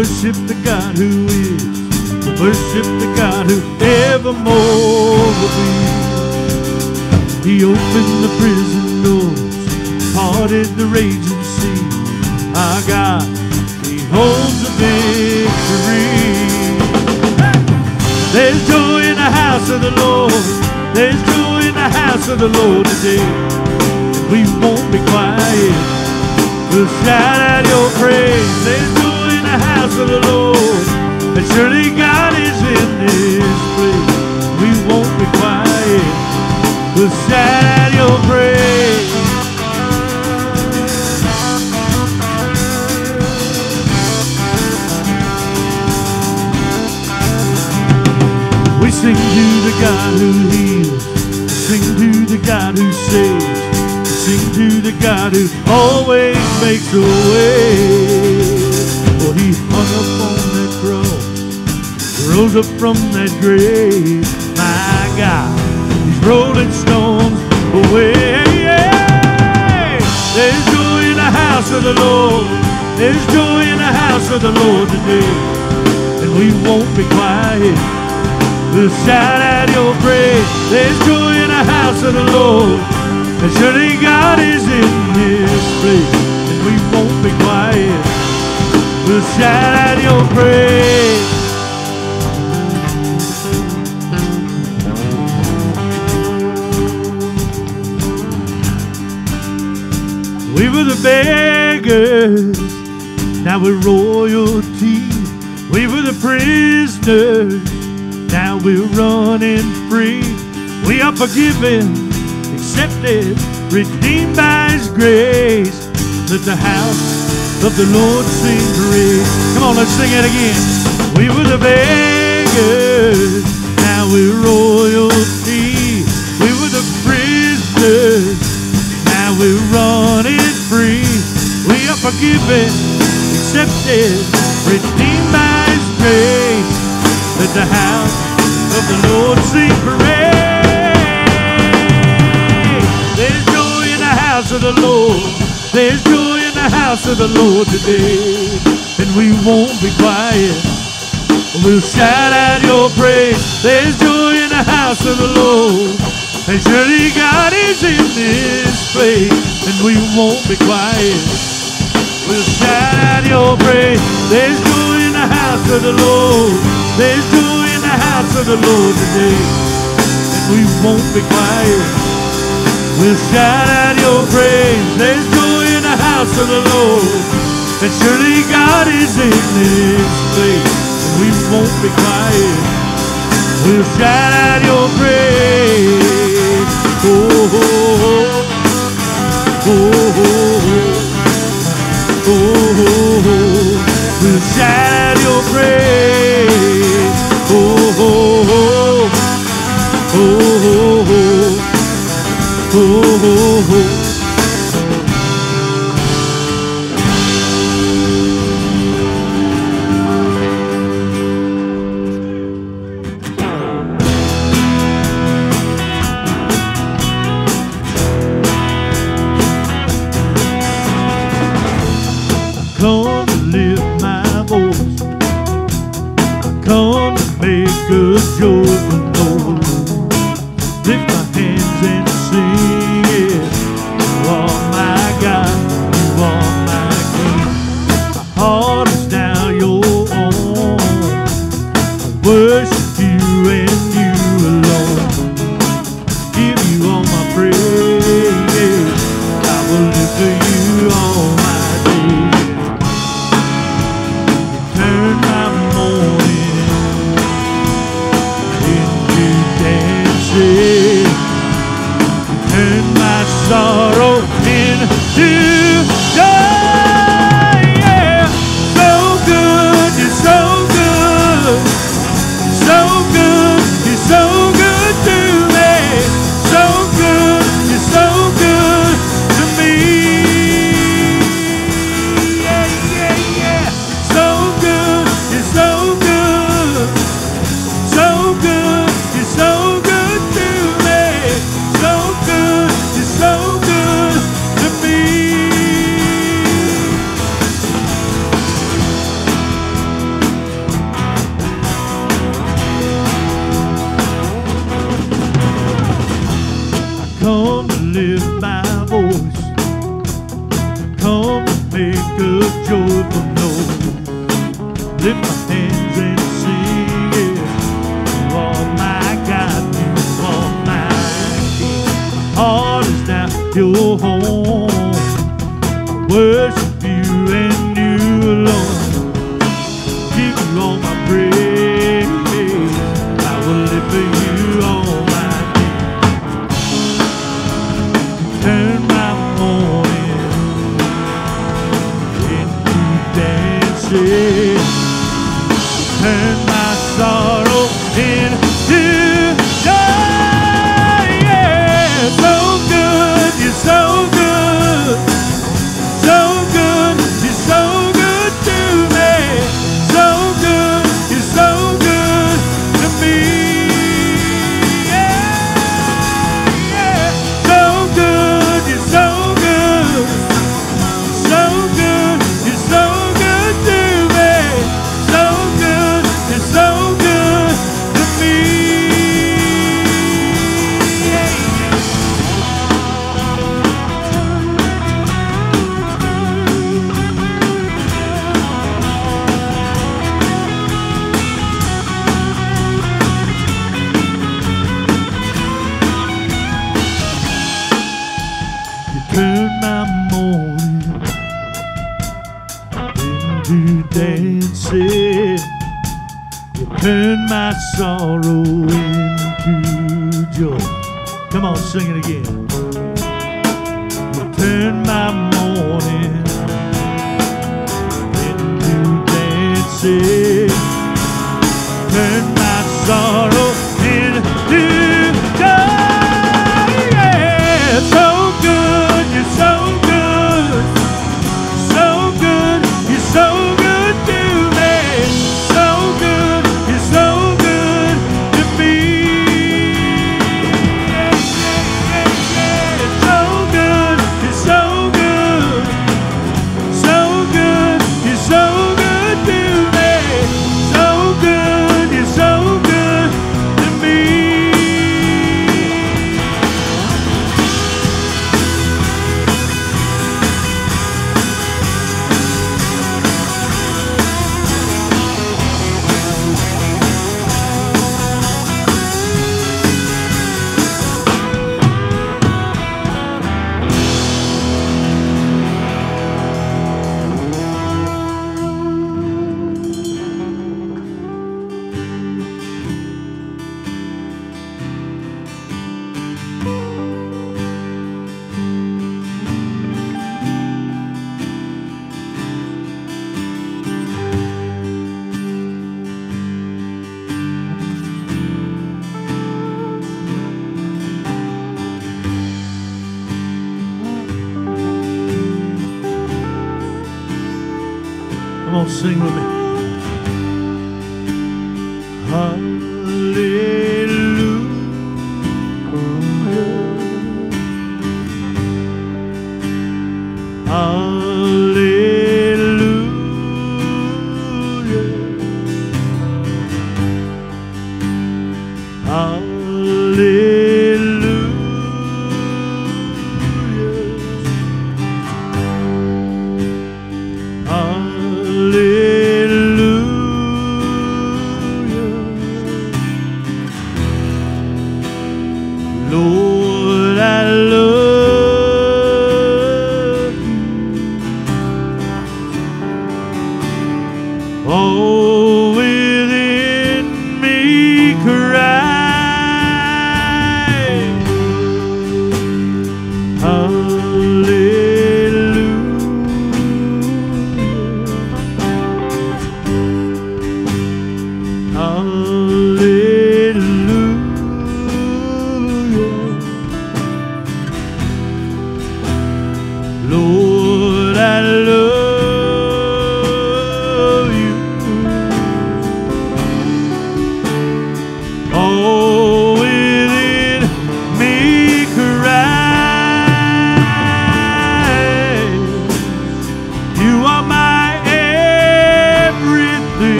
worship the God who is. Worship the God who evermore will be. He opened the prison doors, parted the raging sea. Our God, He holds the victory. There's joy in the house of the Lord. There's joy in the house of the Lord today. We won't be quiet. We'll shout out your praise. There's house of the Lord. And surely God is in this place. We won't be quiet. We'll shout out your praise. We sing to the God who heals. Sing to the God who saves. Sing to the God who always makes a way. For he up on that cross, rose up from that grave. My God, he's rolling stones oh, away. There's joy in the house of the Lord. There's joy in the house of the Lord today. And we won't be quiet. We'll shout out your praise. There's joy in the house of the Lord. And surely God is in this place. And we won't be quiet. Shout out your praise. We were the beggars, now we're royalty. We were the prisoners, now we're running free. We are forgiven, accepted, redeemed by His grace. Let the house of the Lord sing praise. Come on, let's sing it again. We were the beggars, now we're royalty. We were the prisoners, now we're running free. We are forgiven, accepted, redeemed by His grace. Let the house of the Lord sing praise. There's joy in the house of the Lord. There's joy the house of the Lord today. And we won't be quiet. We'll shout out your praise. There's joy in the house of the Lord. And surely God is in this place. And we won't be quiet. We'll shout out your praise. There's joy in the house of the Lord. There's joy in the house of the Lord today. And we won't be quiet. We'll shout out your praise. There's joy the house of the Lord. And surely God is in this place. And we won't be quiet. We'll shout out your praise. Oh, oh, oh, oh, oh, oh, make a worship you and you alone. said you turned my sorrow into joy. Come on, sing it again. You turned my mourning into dancing. Turned my sorrow. sing with me.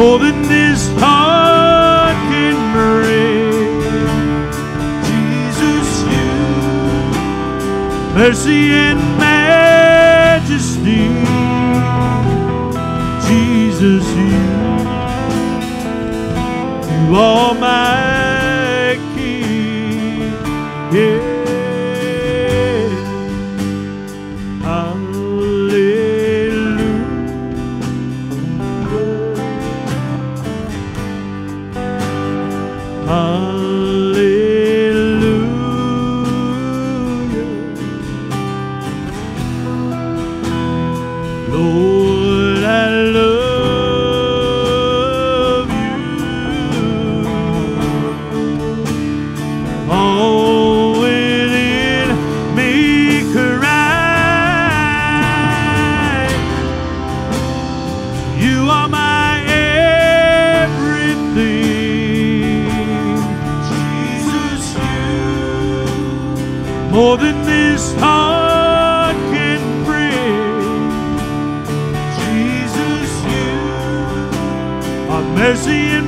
more than this heart can bring, Jesus, you, mercy and majesty. Jesus, you, you are. More than this heart can bring. Jesus, you are mercy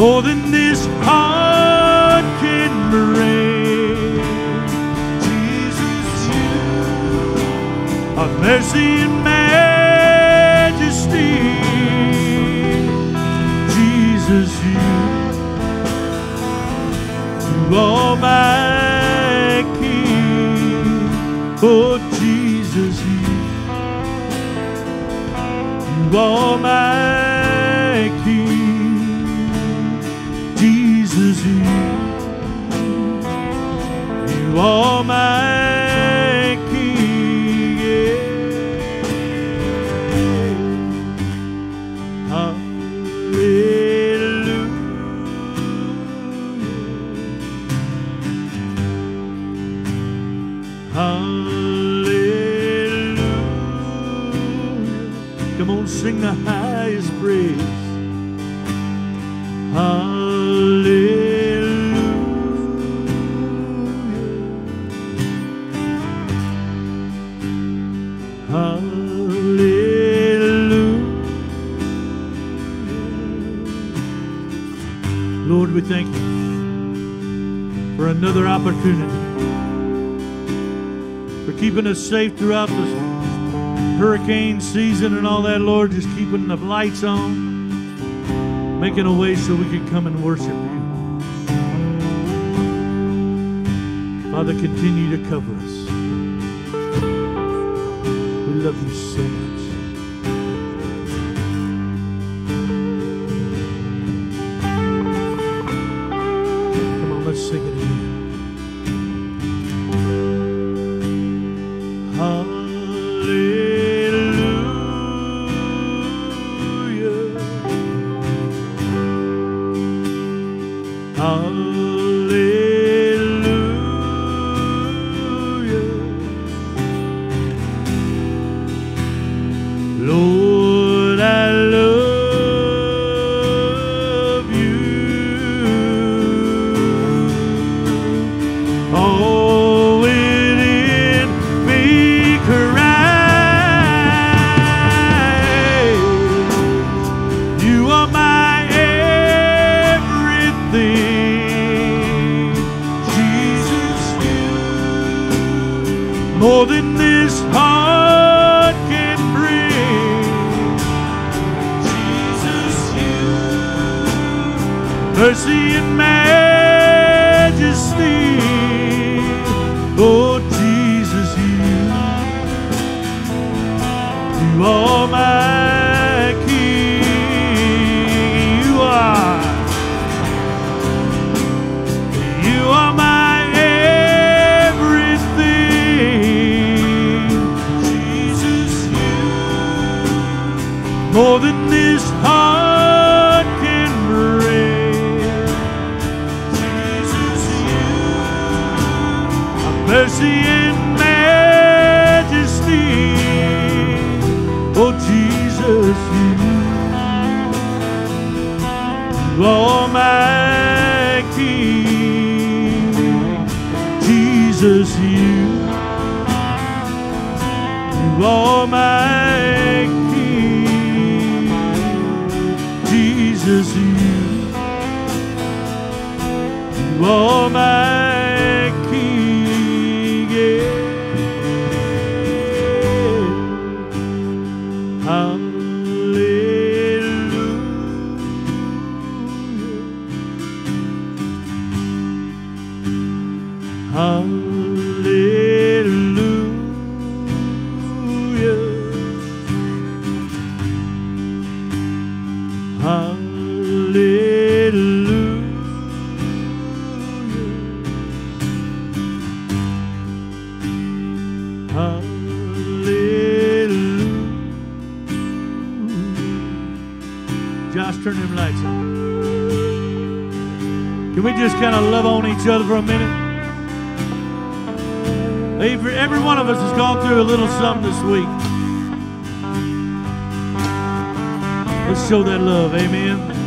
more than this heart can bring. Jesus, you are mercy another opportunity, for keeping us safe throughout this hurricane season and all that, Lord, just keeping the lights on, making a way so we can come and worship you. Father, continue to cover us. We love you so much. Mercy and majesty. Mercy and majesty. Oh, Jesus, you, are my Josh, turn them lights on. Can we just kind of love on each other for a minute? Every, every one of us has gone through a little something this week. Let's show that love. Amen.